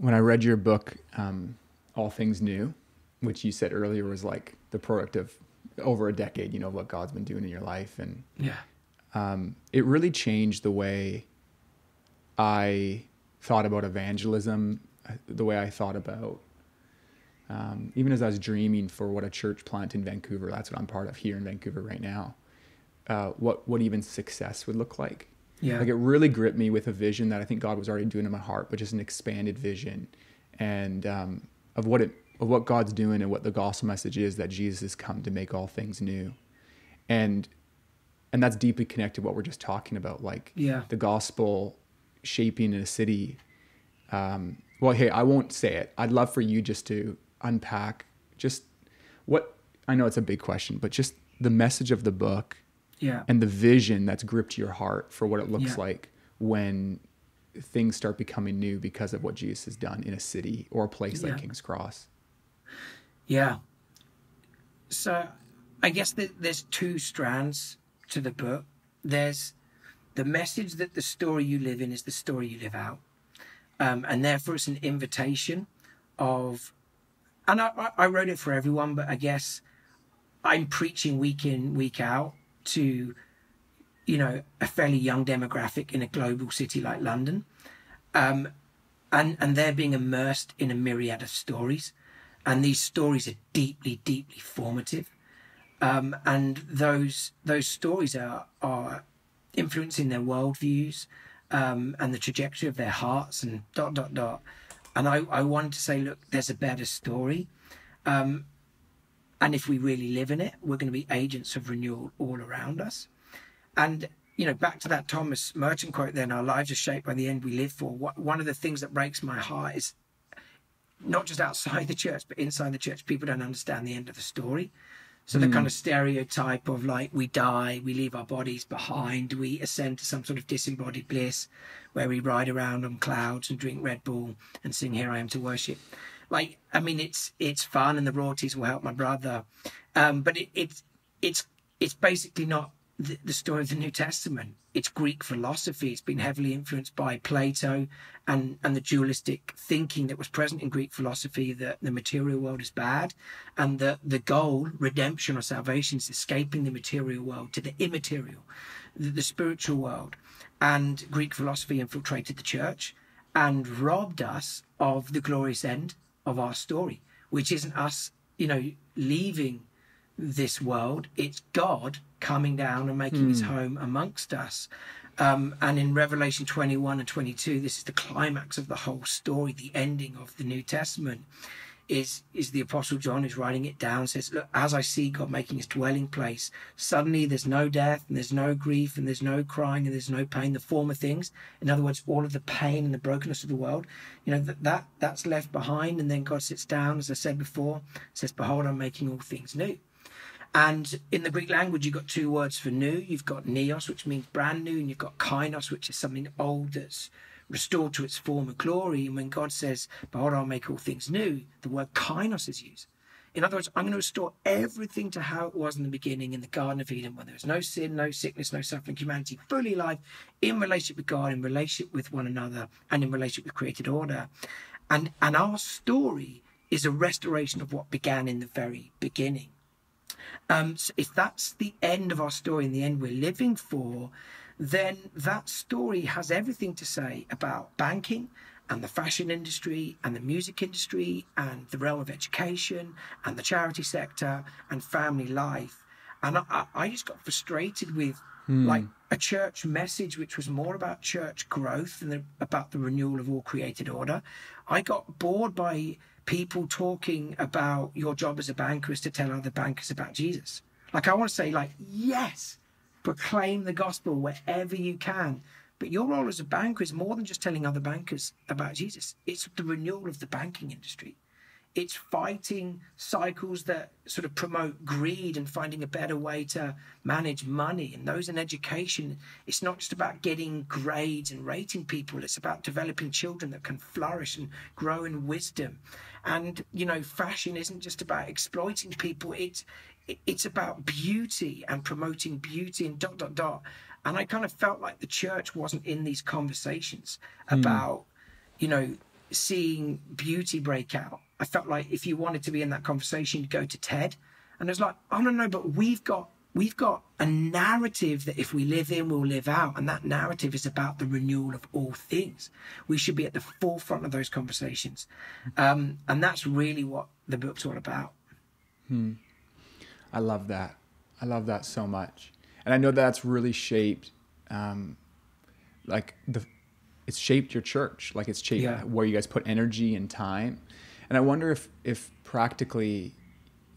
when I read your book, um, All Things New, which you said earlier was like the product of over a decade, you know, what God's been doing in your life. And Yeah. um, it really changed the way I thought about evangelism, uh, the way I thought about, um, even as I was dreaming for what a church plant in Vancouver, that's what I'm part of here in Vancouver right now, uh, what, what even success would look like. Yeah. Like it really gripped me with a vision that I think God was already doing in my heart, but just an expanded vision and um, of what it of what God's doing and what the gospel message is that Jesus has come to make all things new. And and that's deeply connected to what we're just talking about, like Yeah. the gospel shaping in a city. Um, well, hey, I won't say it. I'd love for you just to unpack just what I know it's a big question, but just the message of the book Yeah. and the vision that's gripped your heart for what it looks Yeah. like when things start becoming new because of what Jesus has done in a city or a place Yeah. like King's Cross. Yeah. So I guess that there's two strands to the book. There's the message that the story you live in is the story you live out. Um, and therefore it's an invitation of, and I, I- I wrote it for everyone, but I guess I'm preaching week in, week out to, you know, a fairly young demographic in a global city like London. Um, and, and they're being immersed in a myriad of stories and these stories are deeply, deeply formative. Um, and those those stories are are influencing their worldviews um, and the trajectory of their hearts and dot dot dot. And I, I wanted to say, look, there's a better story. Um, and if we really live in it, we're going to be agents of renewal all around us. And you know, back to that Thomas Merton quote, then our lives are shaped by the end we live for. What, one of the things that breaks my heart is not just outside the church, but inside the church, people don't understand the end of the story. So the hmm. kind of stereotype of like we die, we leave our bodies behind, we ascend to some sort of disembodied bliss where we ride around on clouds and drink Red Bull and sing Here I Am to Worship. Like, I mean, it's it's fun and the royalties will help my brother. Um, but it, it's it's it's basically not the, the story of the New Testament. It's Greek philosophy. It's been heavily influenced by Plato and, and the dualistic thinking that was present in Greek philosophy that the material world is bad and that the goal, redemption or salvation, is escaping the material world to the immaterial, the, the spiritual world. And Greek philosophy infiltrated the church and robbed us of the glorious end of our story, which isn't us, you know, leaving this world. It's God coming down and making his home amongst us. Um, and in Revelation 21 and 22, this is the climax of the whole story, the ending of the New Testament. Is is the Apostle John who's writing it down says, Look, as I see God making his dwelling place, suddenly there's no death and there's no grief and there's no crying and there's no pain, the former things. In other words, all of the pain and the brokenness of the world, you know, that, that that's left behind, and then God sits down, as I said before, says, Behold, I'm making all things new. And in the Greek language, you've got two words for new. You've got neos, which means brand new, and you've got kainos, which is something old that's restored to its former glory. And when God says, Behold, I'll make all things new, the word kainos is used. In other words, I'm going to restore everything to how it was in the beginning in the Garden of Eden, when there was no sin, no sickness, no suffering, humanity fully alive in relationship with God, in relationship with one another, and in relationship with created order. And, and our story is a restoration of what began in the very beginning. Um, so if that's the end of our story and the end we're living for, then that story has everything to say about banking and the fashion industry and the music industry and the realm of education and the charity sector and family life. And I, I just got frustrated with hmm. like a church message which was more about church growth than the, about the renewal of all created order. I got bored by people talking about your job as a banker is to tell other bankers about Jesus. Like I want to say, like, yes, proclaim the gospel wherever you can. But your role as a banker is more than just telling other bankers about Jesus. It's the renewal of the banking industry. It's fighting cycles that sort of promote greed and finding a better way to manage money. And those in education, it's not just about getting grades and rating people, it's about developing children that can flourish and grow in wisdom. And, you know, fashion isn't just about exploiting people, it's, it's about beauty and promoting beauty and dot, dot, dot. And I kind of felt like the church wasn't in these conversations about, you know, seeing beauty break out. I felt like if you wanted to be in that conversation, you'd go to TED. And it's like, oh no, no, but we've got we've got a narrative that if we live in, we'll live out. And that narrative is about the renewal of all things. We should be at the forefront of those conversations. Um, and that's really what the book's all about. Hmm. I love that. I love that so much. And I know that's really shaped, um, like the, it's shaped your church. Like it's shaped yeah. where you guys put energy and time. And I wonder if, if practically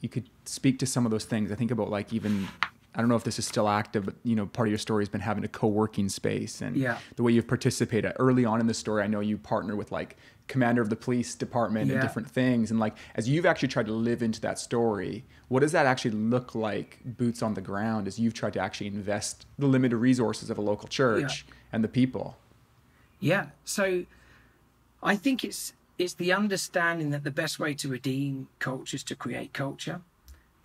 you could speak to some of those things. I think about like even I don't know if this is still active, but you know, part of your story has been having a co-working space and yeah. the way you've participated early on in the story. I know you partner with like commander of the police department yeah. and different things. And like, as you've actually tried to live into that story, what does that actually look like boots on the ground as you've tried to actually invest the limited resources of a local church yeah. and the people? Yeah. So I think it's, it's the understanding that the best way to redeem culture is to create culture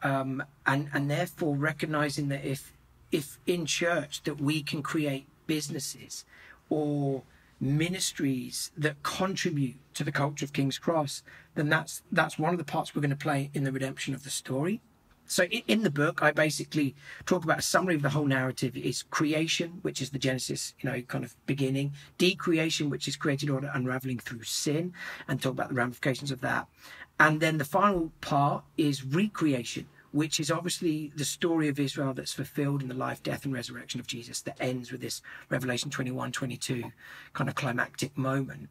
um, and and therefore recognizing that if if in church that we can create businesses or ministries that contribute to the culture of King's Cross, then that's that's one of the parts we're going to play in the redemption of the story. So in the book, I basically talk about a summary of the whole narrative is creation, which is the Genesis, you know, kind of beginning, decreation, which is created order unraveling through sin, and talk about the ramifications of that. And then the final part is recreation, which is obviously the story of Israel that's fulfilled in the life, death, and resurrection of Jesus that ends with this Revelation 21, 22 kind of climactic moment.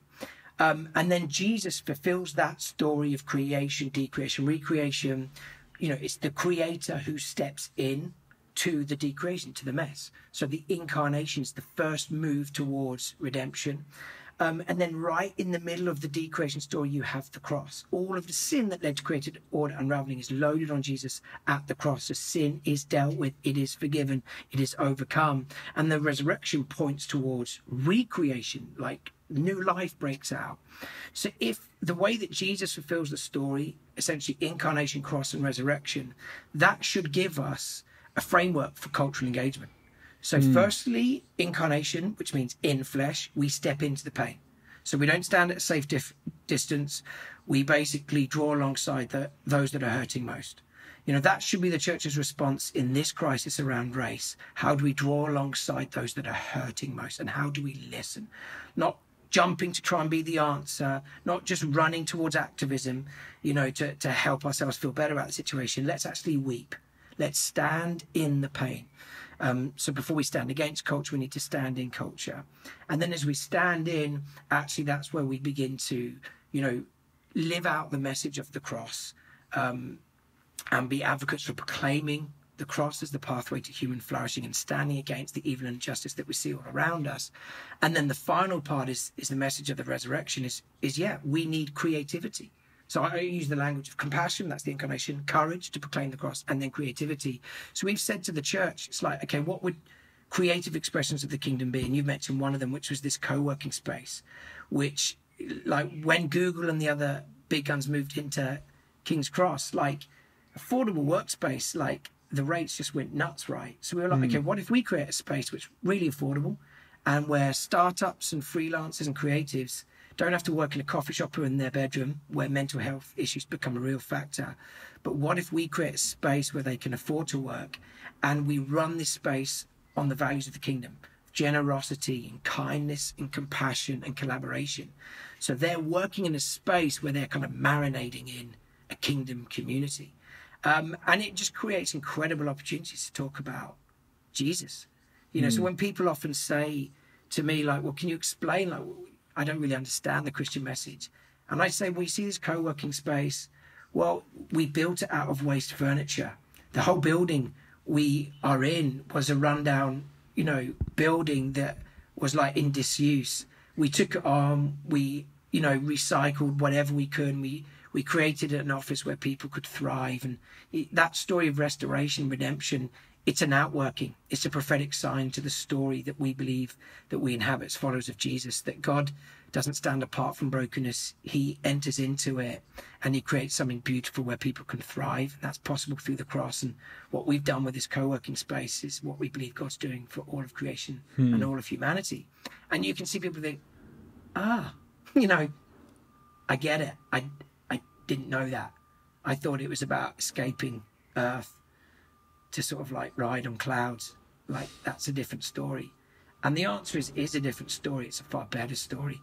Um, and then Jesus fulfills that story of creation, decreation, recreation. You know, it's the creator who steps in to the decreation, to the mess. So the incarnation is the first move towards redemption. Um, and then right in the middle of the decreation story, you have the cross. All of the sin that led to created order unraveling is loaded on Jesus at the cross. The sin is dealt with, it is forgiven, it is overcome. And the resurrection points towards recreation, like new life breaks out. So if the way that Jesus fulfills the story, essentially incarnation, cross, and resurrection, that should give us a framework for cultural engagement. So, mm. firstly, incarnation, which means in flesh, we step into the pain. So we don't stand at a safe dif- distance. We basically draw alongside the, those that are hurting most. You know, that should be the church's response in this crisis around race. How do we draw alongside those that are hurting most? And how do we listen? Not jumping to try and be the answer, not just running towards activism, you know, to, to help ourselves feel better about the situation. Let's actually weep. Let's stand in the pain. Um, so before we stand against culture, we need to stand in culture. And then as we stand in, actually, that's where we begin to, you know, live out the message of the cross um, and be advocates for proclaiming the cross as the pathway to human flourishing and standing against the evil and injustice that we see all around us. And then the final part is is the message of the resurrection is is yeah, we need creativity. So I use the language of compassion, that's the incarnation, courage to proclaim the cross, and then creativity. So we've said to the church, it's like, okay, what would creative expressions of the kingdom be? And you've mentioned one of them, which was this co working space, which, like, when Google and the other big guns moved into King's Cross, like, affordable workspace, like, the rates just went nuts, right? So we were like, mm. okay, what if we create a space which really affordable and where startups and freelancers and creatives don't have to work in a coffee shop or in their bedroom where mental health issues become a real factor. But what if we create a space where they can afford to work and we run this space on the values of the kingdom? Generosity and kindness and compassion and collaboration. So they're working in a space where they're kind of marinating in a kingdom community. Um, and it just creates incredible opportunities to talk about Jesus. You know, mm. so hmm. when people often say to me, like, well, can you explain, like, I don't really understand the Christian message. And I say, well, you see this co working space? Well, we built it out of waste furniture. The whole building we are in was a rundown, you know, building that was like in disuse. We took it on, we, you know, recycled whatever we could. we, we created an office where people could thrive. And that story of restoration, redemption it's an outworking. It's a prophetic sign to the story that we believe that we inhabit as followers of Jesus, that God doesn't stand apart from brokenness. He enters into it and he creates something beautiful where people can thrive. That's possible through the cross. And what we've done with this co-working space is what we believe God's doing for all of creation hmm. and all of humanity. And you can see people think, ah, you know, I get it. I didn't know that. I thought it was about escaping Earth to sort of like ride on clouds. Like that's a different story. And the answer is is a different story. It's a far better story.